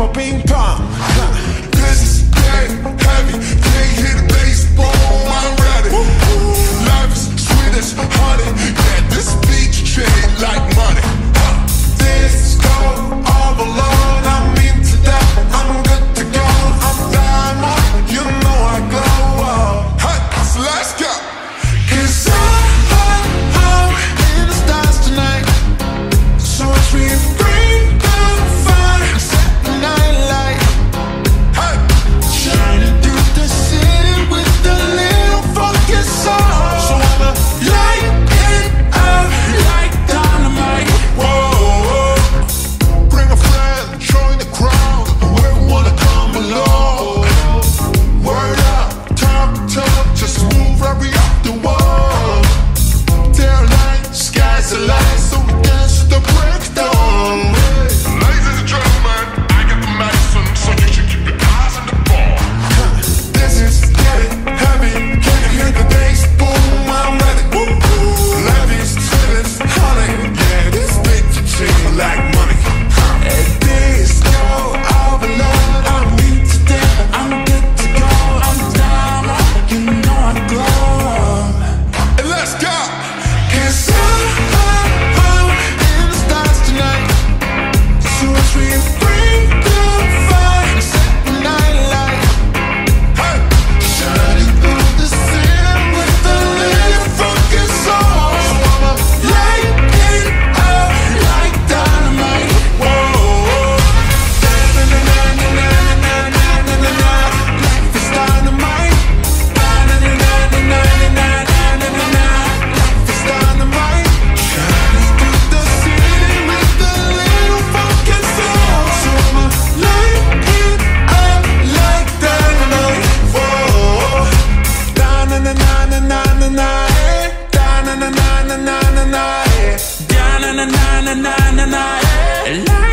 I'm ping pong. na na na na, yeah. na na na na na na, na.